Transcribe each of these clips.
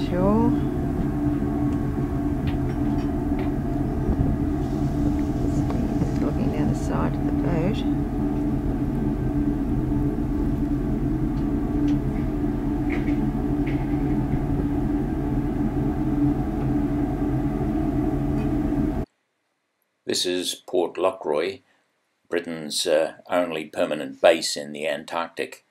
Getting Looking down the side of the boat. This is Port Lockroy, Britain's uh, only permanent base in the Antarctic.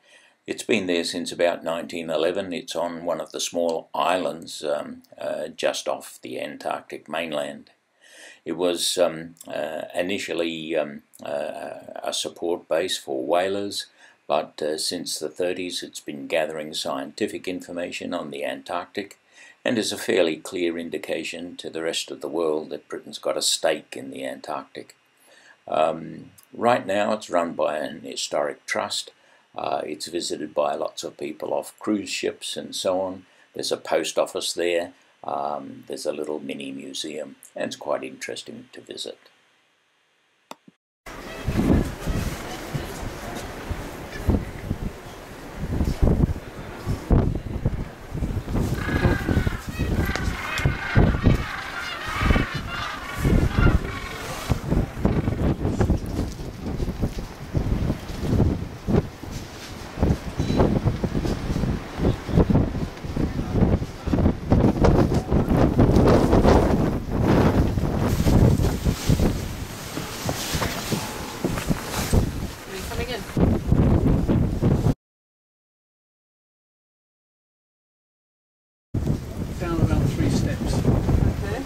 It's been there since about 1911. It's on one of the small islands um, uh, just off the Antarctic mainland. It was um, uh, initially um, uh, a support base for whalers, but uh, since the 30s it's been gathering scientific information on the Antarctic and is a fairly clear indication to the rest of the world that Britain's got a stake in the Antarctic. Um, right now it's run by an historic trust. Uh, it's visited by lots of people off cruise ships and so on. There's a post office there. Um, there's a little mini museum and it's quite interesting to visit. Down about three steps. Okay.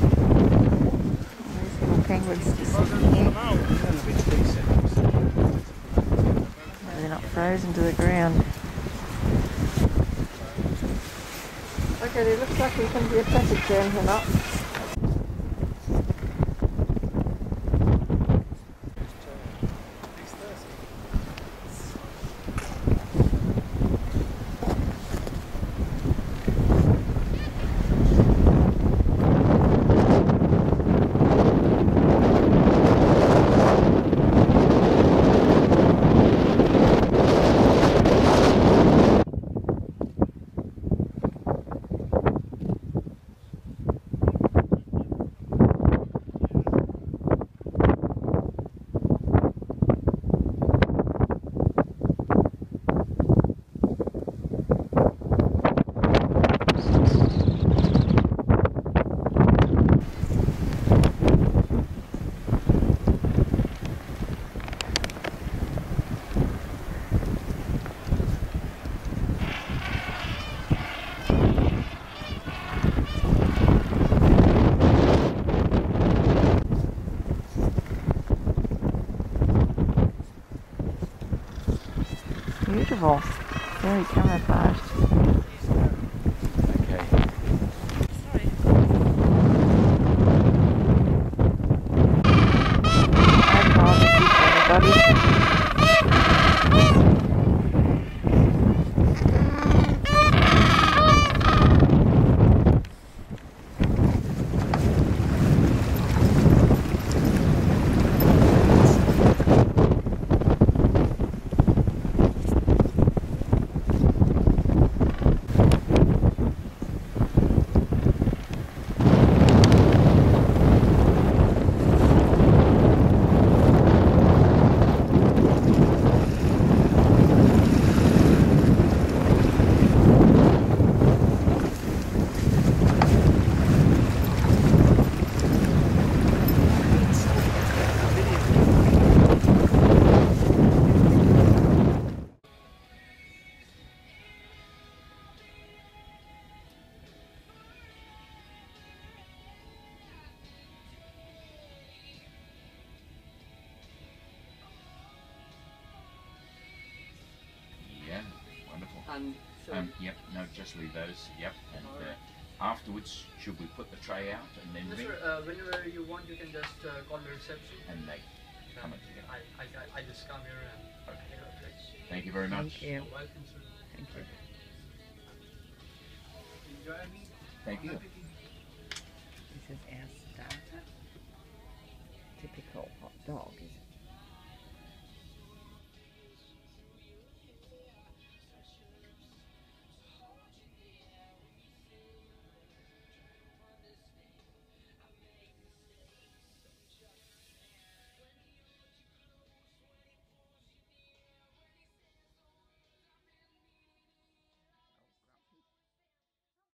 These penguins just sitting here. Down a bit three steps. They're not frozen to the ground. Okay, it looks like there's going to be a traffic jam here up. Beautiful. Very camouflaged. Okay. Yeah, wonderful. And Um, yep, no, just leave those. Yep, and uh, afterwards, should we put the tray out and then Yes, ring? sir. Uh, whenever you want, you can just uh, call the reception. And they come and together. I, I, I just come here and Okay. take. Thank you very much. Thank you. You're welcome, sir. Thank you. Thank you. This is our starter. Typical hot dog, is it?